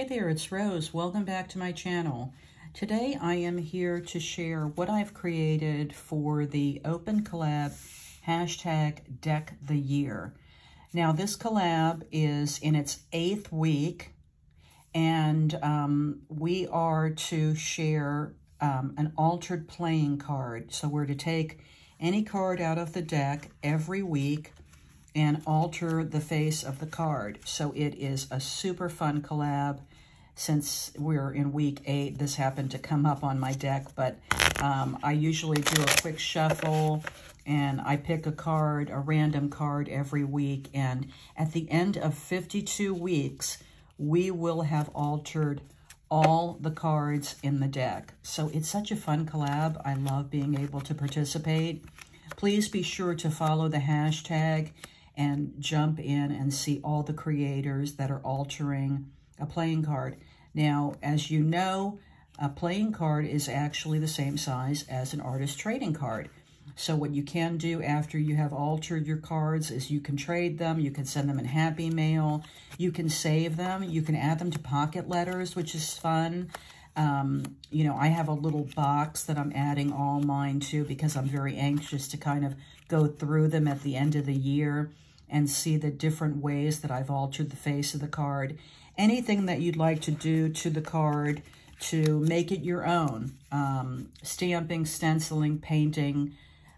Hey there, it's Rose. Welcome back to my channel. Today I am here to share what I've created for the Open Collab hashtag Deck the Year. Now this collab is in its eighth week and um, we are to share um, an altered playing card. So we're to take any card out of the deck every week and alter the face of the card. So it is a super fun collab. Since we're in week eight, this happened to come up on my deck, but um, I usually do a quick shuffle and I pick a card, a random card every week. And at the end of 52 weeks, we will have altered all the cards in the deck. So it's such a fun collab. I love being able to participate. Please be sure to follow the hashtag and jump in and see all the creators that are altering a playing card. Now, as you know, a playing card is actually the same size as an artist trading card. So what you can do after you have altered your cards is you can trade them, you can send them in Happy Mail, you can save them, you can add them to pocket letters, which is fun. Um, you know, I have a little box that I'm adding all mine to because I'm very anxious to kind of go through them at the end of the year and see the different ways that I've altered the face of the card. Anything that you'd like to do to the card to make it your own. Um, stamping, stenciling, painting,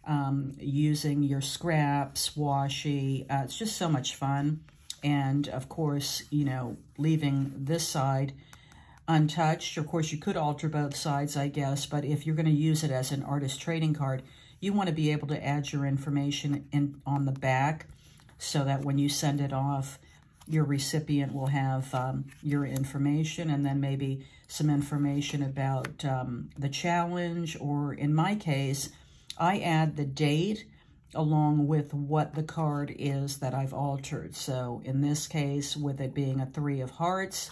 um, using your scraps, washi. Uh, it's just so much fun. And of course, you know, leaving this side untouched. Of course, you could alter both sides, I guess, but if you're going to use it as an artist trading card, you want to be able to add your information in on the back so that when you send it off, your recipient will have um, your information and then maybe some information about um, the challenge, or in my case, I add the date along with what the card is that I've altered. So in this case, with it being a three of hearts,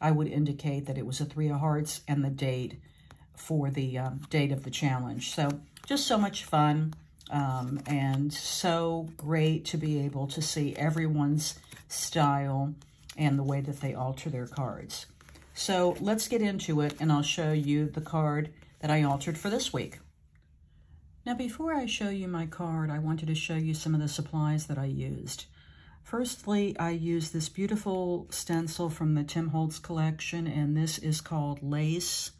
I would indicate that it was a three of hearts and the date for the um, date of the challenge. So just so much fun um, and so great to be able to see everyone's style and the way that they alter their cards. So let's get into it and I'll show you the card that I altered for this week. Now before I show you my card, I wanted to show you some of the supplies that I used. Firstly, I used this beautiful stencil from the Tim Holtz collection, and this is called Lace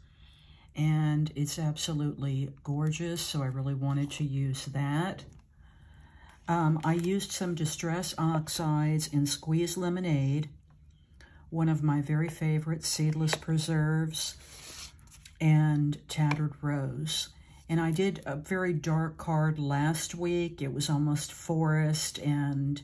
and it's absolutely gorgeous, so I really wanted to use that. Um, I used some Distress Oxides in Squeeze Lemonade, one of my very favorite seedless preserves, and Tattered Rose. And I did a very dark card last week. It was almost forest and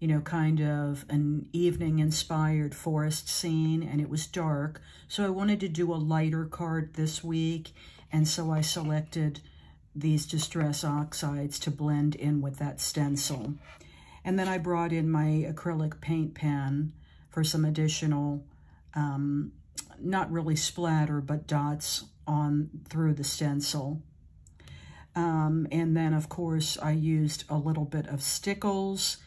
you know, kind of an evening inspired forest scene and it was dark. So I wanted to do a lighter card this week. And so I selected these Distress Oxides to blend in with that stencil. And then I brought in my acrylic paint pen for some additional, um, not really splatter, but dots on through the stencil. Um, and then, of course, I used a little bit of Stickles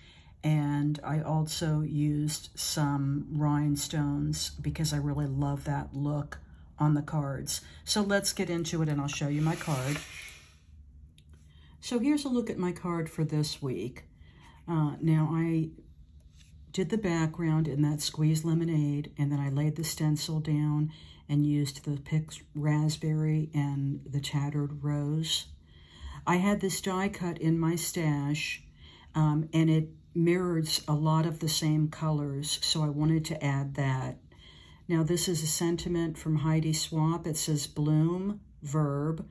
and I also used some rhinestones because I really love that look on the cards. So let's get into it and I'll show you my card. So here's a look at my card for this week. Uh, now I did the background in that squeezed lemonade and then I laid the stencil down and used the picked raspberry and the tattered rose. I had this die cut in my stash um, and it mirrors a lot of the same colors, so I wanted to add that. Now, this is a sentiment from Heidi Swapp. It says bloom, verb,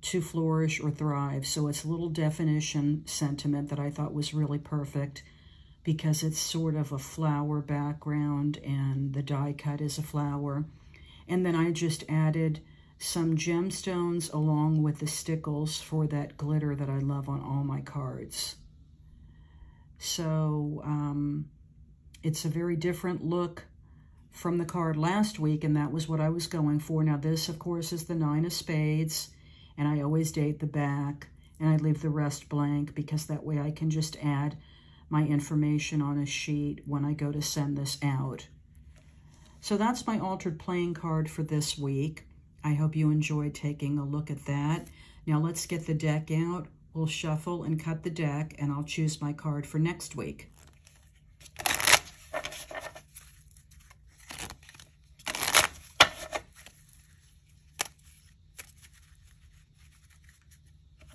to flourish or thrive. So it's a little definition sentiment that I thought was really perfect because it's sort of a flower background and the die cut is a flower. And then I just added some gemstones along with the stickles for that glitter that I love on all my cards. So um, it's a very different look from the card last week, and that was what I was going for. Now, this, of course, is the Nine of Spades, and I always date the back, and I leave the rest blank because that way I can just add my information on a sheet when I go to send this out. So that's my altered playing card for this week. I hope you enjoyed taking a look at that. Now let's get the deck out. We'll shuffle and cut the deck, and I'll choose my card for next week.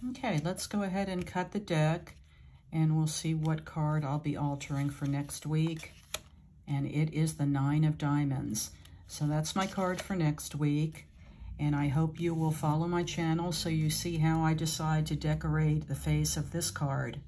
Okay, let's go ahead and cut the deck and we'll see what card I'll be altering for next week. And it is the Nine of Diamonds. So that's my card for next week. And I hope you will follow my channel so you see how I decide to decorate the face of this card.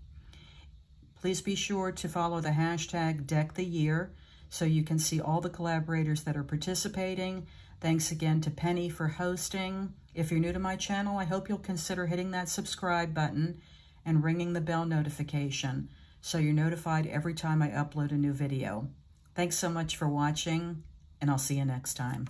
Please be sure to follow the hashtag Deck the Year so you can see all the collaborators that are participating. Thanks again to Penny for hosting. If you're new to my channel, I hope you'll consider hitting that subscribe button and ringing the bell notification so you're notified every time I upload a new video. Thanks so much for watching, and I'll see you next time.